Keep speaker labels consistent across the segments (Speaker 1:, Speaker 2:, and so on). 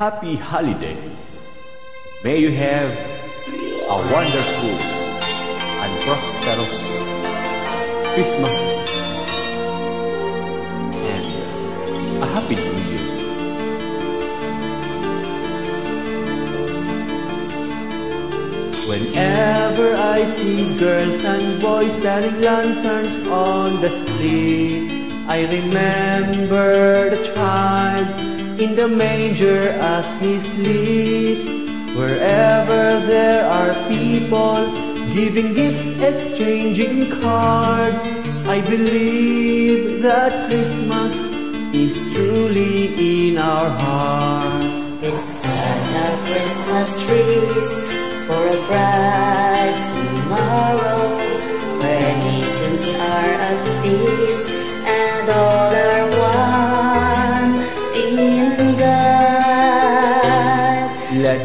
Speaker 1: Happy holidays. May you have a wonderful and prosperous Christmas and a happy new year. Whenever I see girls and boys selling lanterns on the street, I remember the child in the manger as he sleeps. Wherever there are people giving gifts, exchanging cards, I believe that Christmas is truly in our hearts.
Speaker 2: It's our Christmas trees for a bright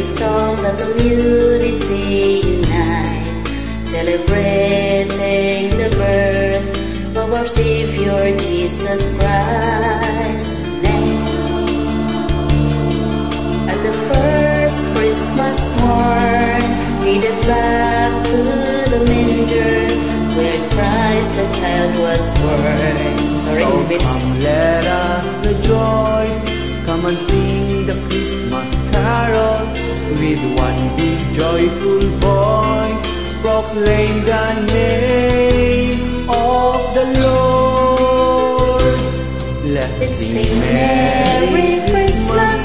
Speaker 2: Song that the community unites, celebrating the birth of our Savior Jesus Christ. At the first Christmas morn, lead us back to the manger where Christ the child was born. Sorry,
Speaker 1: So come let us rejoice, come and sing the Christmas with one big joyful voice. Proclaim the name of the Lord. Let's sing
Speaker 2: sing Merry Christmas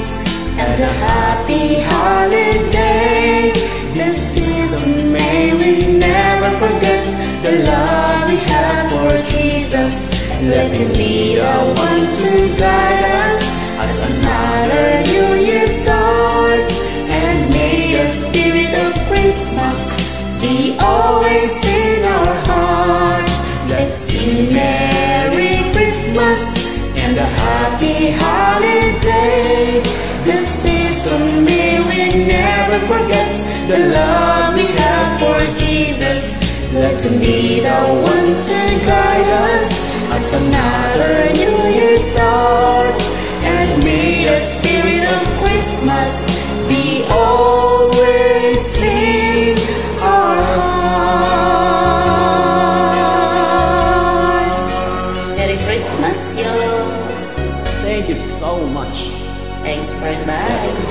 Speaker 2: and a Happy Holiday. This season may we never forget the love we have for Jesus. Let Him be the one to guide us and a happy holiday. This season may we never forget the love we have for Jesus. Let him be the one to guide us as another New Year starts. And may the spirit of Christmas be always in our hearts. Merry Christmas, yours.
Speaker 1: Thank you so much.
Speaker 2: Thanks for inviting.